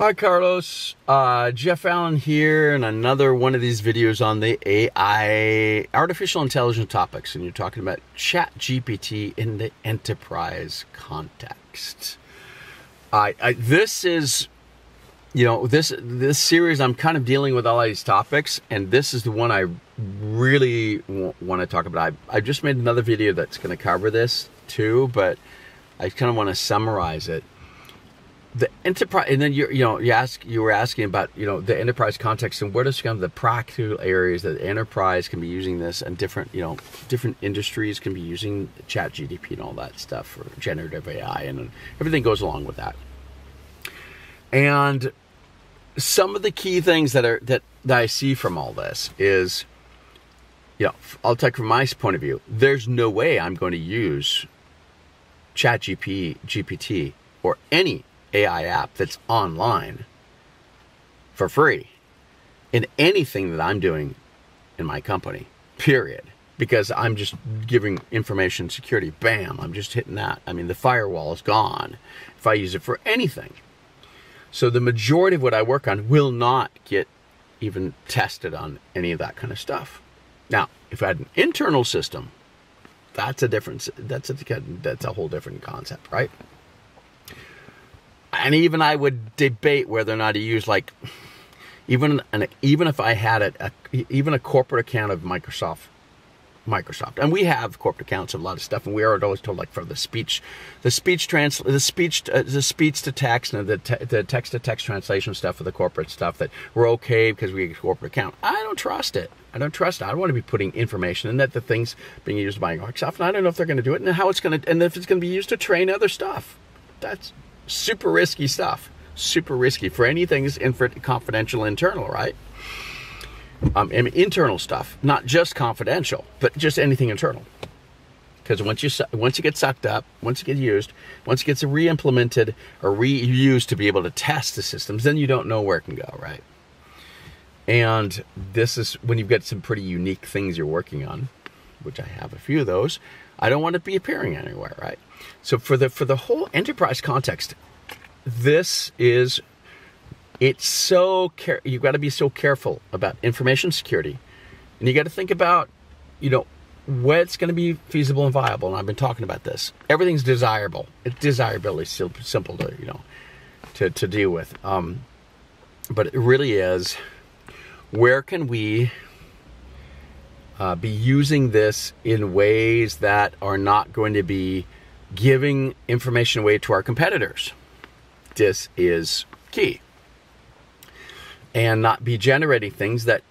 Hi, Carlos. Uh, Jeff Allen here, and another one of these videos on the AI, artificial intelligence topics. And you're talking about Chat GPT in the enterprise context. I, I this is, you know, this this series. I'm kind of dealing with all these topics, and this is the one I really want to talk about. I I just made another video that's going to cover this too, but I kind of want to summarize it the enterprise and then you you know you ask you were asking about you know the enterprise context and what are some of the practical areas that enterprise can be using this and different you know different industries can be using chat GPT and all that stuff for generative ai and everything goes along with that. And some of the key things that are that, that i see from all this is you know i'll take from my point of view there's no way i'm going to use chat gp gpt or any AI app that's online for free in anything that I'm doing in my company, period. Because I'm just giving information security. Bam, I'm just hitting that. I mean, the firewall is gone if I use it for anything. So the majority of what I work on will not get even tested on any of that kind of stuff. Now, if I had an internal system, that's a difference. that's a that's a whole different concept, right? And even I would debate whether or not to use like even an, even if I had a, a, even a corporate account of Microsoft Microsoft. And we have corporate accounts of a lot of stuff and we are always told like for the speech the speech trans the speech uh, the speech to text and the, te- the text to text translation stuff for the corporate stuff that we're okay because we have a corporate account. I don't trust it. I don't trust it. I don't want to be putting information in that the things being used by Microsoft and I don't know if they're going to do it and how it's going to and if it's going to be used to train other stuff. That's super risky stuff. Super risky for anything that's confidential internal, right? Um, and internal stuff, not just confidential, but just anything internal. Because once you once you get sucked up, once it gets used, once it gets re-implemented or reused to be able to test the systems, then you don't know where it can go, right? And this is when you've got some pretty unique things you're working on, which I have a few of those. I don't want to be appearing anywhere, right? So for the for the whole enterprise context, this is it's so care you've got to be so careful about information security. And you got to think about, you know, what's going to be feasible and viable. And I've been talking about this. Everything's desirable. It's desirability is simple to, you know, to, to deal with. Um, but it really is where can we uh, be using this in ways that are not going to be giving information away to our competitors. This is key. And not be generating things that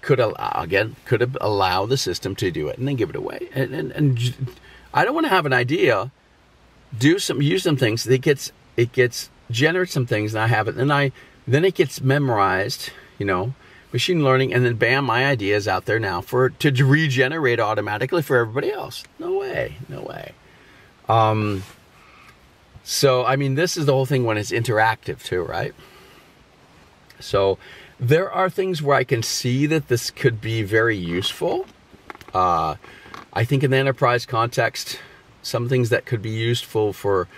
could allow, again, could allow the system to do it and then give it away. And, and, and I don't want to have an idea, do some, use some things. It gets, it gets, generate some things and I have it. And I, then it gets memorized, you know, machine learning, and then bam, my idea is out there now for to regenerate automatically for everybody else. No way, no way. Um, so I mean, this is the whole thing when it's interactive too, right? So there are things where I can see that this could be very useful. Uh, I think in the enterprise context, some things that could be useful for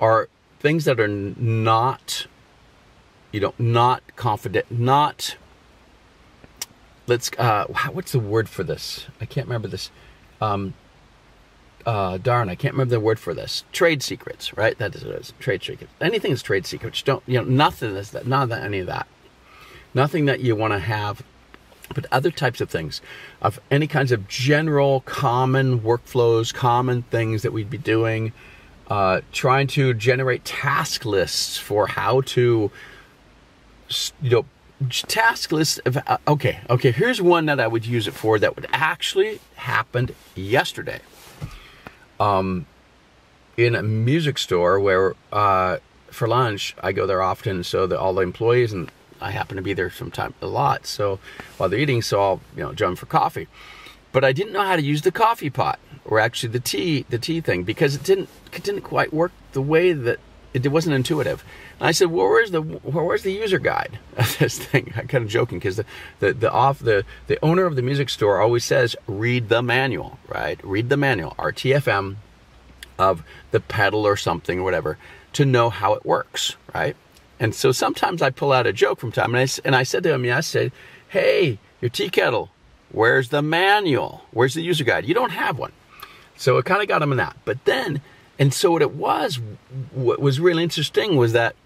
are things that are not, you know, not confident, not let's uh, what's the word for this? I can't remember this. Um, uh, darn, I can't remember the word for this. Trade secrets, right? That is what it is. Trade secrets. Anything is trade secrets. Don't you know? Nothing is that. That. Any of that. Nothing that you want to have. But other types of things, of any kinds of general, common workflows, common things that we'd be doing, uh, trying to generate task lists for how to, you know, task list of, uh, okay okay here's one that i would use it for that would actually happened yesterday. Um in a music store where uh for lunch i go there often so that all the employees and i happen to be there sometime a lot so while they're eating so i'll you know jump for coffee. But i didn't know how to use the coffee pot or actually the tea the tea thing because it didn't it didn't quite work the way that it, it wasn't intuitive. And I said, well, where's the where's the user guide of this thing? I'm kind of joking because the, the the off the the owner of the music store always says, read the manual, right? Read the manual, RTFM, of the pedal or something or whatever to know how it works, right? And so sometimes I pull out a joke from time, and I, and I said to him yeah, I said, hey, your tea kettle, where's the manual? Where's the user guide? You don't have one. So it kind of got him in that. But then, and so what it was, what was really interesting was that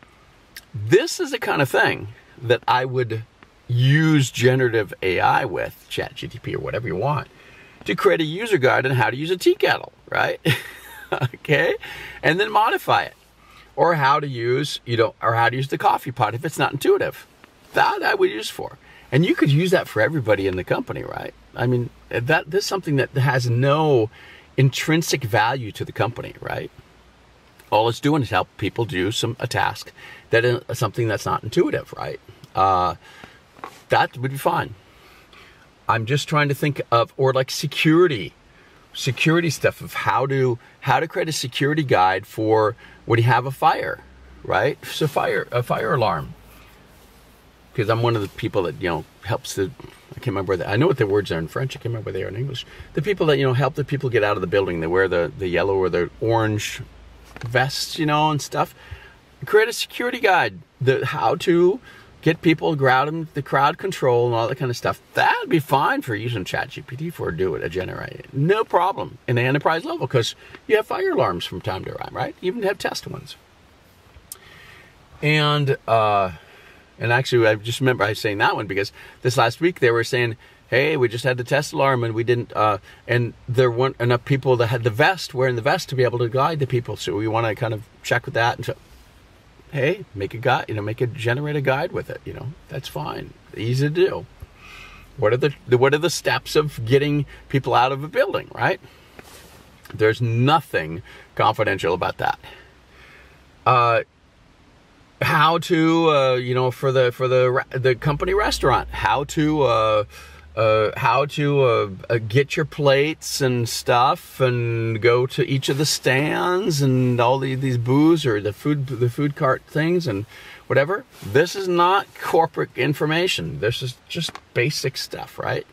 this is the kind of thing that I would use generative AI with, ChatGTP or whatever you want, to create a user guide on how to use a tea kettle, right? okay? And then modify it. Or how to use, you know, or how to use the coffee pot if it's not intuitive. That I would use for. And you could use that for everybody in the company, right? I mean, that this is something that has no intrinsic value to the company, right? All it's doing is help people do some a task that is something that's not intuitive, right? Uh, that would be fine. I'm just trying to think of or like security, security stuff of how to how to create a security guide for when you have a fire, right? So fire a fire alarm. Because I'm one of the people that you know helps the I can't remember that I know what the words are in French. I can't remember what they are in English. The people that you know help the people get out of the building. They wear the the yellow or the orange vests, you know, and stuff. Create a security guide. The how to get people crowd the crowd control and all that kind of stuff. That'd be fine for using ChatGPT for do it, a generate No problem in the enterprise level because you have fire alarms from time to time, right? You even have test ones. And uh, and actually, I just remember I saying that one because this last week they were saying, "Hey, we just had the test alarm and we didn't." Uh, and there weren't enough people that had the vest wearing the vest to be able to guide the people, so we want to kind of check with that and. So, hey, make a guide, you know, make a generate a guide with it, you know, that's fine, easy to do. What are the what are the steps of getting people out of a building, right? There's nothing confidential about that. Uh, how to, uh, you know, for the for the the company restaurant, how to. Uh, uh, how to uh, uh, get your plates and stuff and go to each of the stands and all the, these booths or the food the food cart things and whatever. This is not corporate information. This is just basic stuff right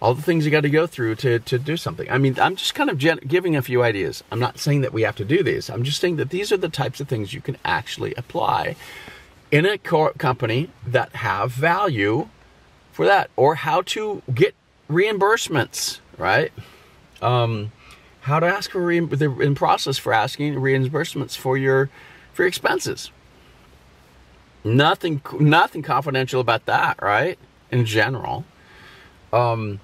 all the things you got to go through to, to do something i mean i'm just kind of gen- giving a few ideas i'm not saying that we have to do these i'm just saying that these are the types of things you can actually apply in a co- company that have value for that, or how to get reimbursements, right? Um, how to ask for re- the in process for asking reimbursements for your for your expenses. Nothing, nothing confidential about that, right? In general, um,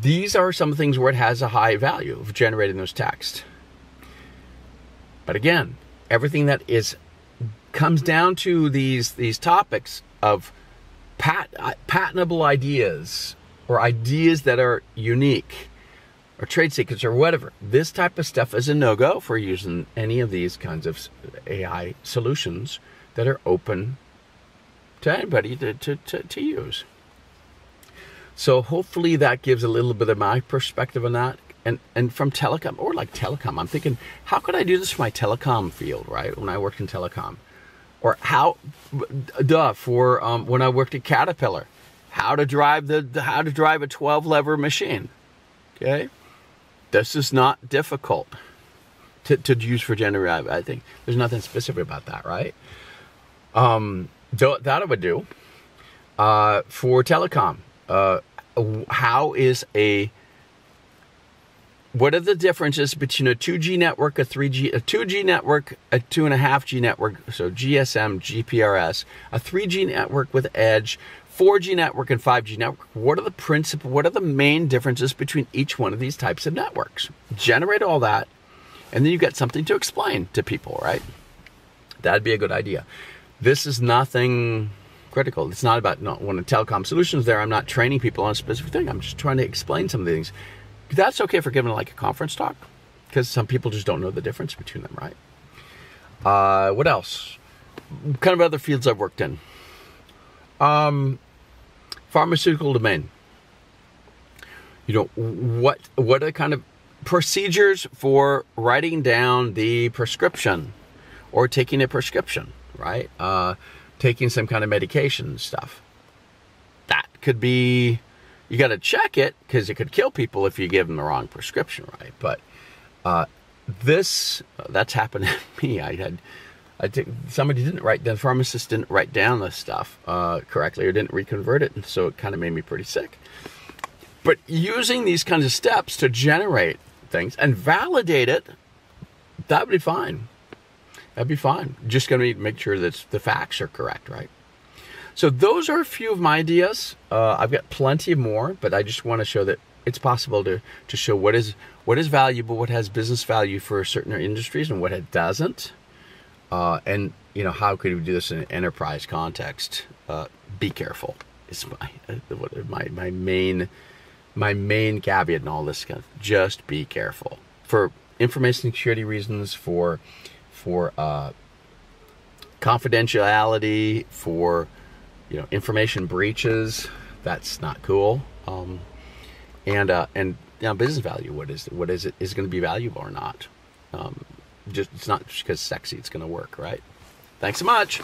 these are some things where it has a high value of generating those texts. But again, everything that is comes down to these these topics of pat, uh, patentable ideas or ideas that are unique or trade secrets or whatever. This type of stuff is a no go for using any of these kinds of AI solutions that are open to anybody to, to, to, to use. So hopefully that gives a little bit of my perspective on that. And, and from telecom or like telecom, I'm thinking, how could I do this for my telecom field, right? When I worked in telecom, or how, duh, for um, when I worked at Caterpillar, how to drive the, how to drive a 12 lever machine. Okay, this is not difficult to, to use for generative. I think there's nothing specific about that, right? Um, that I would do. Uh, for telecom, uh, how is a what are the differences between a 2G network, a 3G, a 2G network, a 2.5G network, so GSM, GPRS, a 3G network with Edge, 4G network, and 5G network? What are the principal, what are the main differences between each one of these types of networks? Generate all that, and then you get something to explain to people, right? That'd be a good idea. This is nothing critical. It's not about no, when a telecom solutions there, I'm not training people on a specific thing. I'm just trying to explain some of the things that's okay for giving like a conference talk because some people just don't know the difference between them, right? Uh, what else? Kind of other fields I've worked in. Um, pharmaceutical domain. You know what? What are the kind of procedures for writing down the prescription or taking a prescription, right? Uh, taking some kind of medication stuff. That could be you got to check it because it could kill people if you give them the wrong prescription, right? But uh, this, uh, that's happened to me. I had I think somebody didn't write the pharmacist didn't write down the stuff uh, correctly or didn't reconvert it, and so it kind of made me pretty sick. But using these kinds of steps to generate things and validate it, that would be fine. That'd be fine. Just going to make sure that the facts are correct, right? So those are a few of my ideas. Uh, I've got plenty more, but I just want to show that it's possible to to show what is what is valuable, what has business value for certain industries, and what it doesn't. Uh, and you know how could we do this in an enterprise context? Uh, be careful. It's my my my main my main caveat in all this. Stuff. Just be careful for information security reasons, for for uh, confidentiality, for you know information breaches. That's not cool. Um, and uh, and you business value. What is what is it is going to be valuable or not? Um, just it's not just because sexy. It's going to work, right? Thanks so much.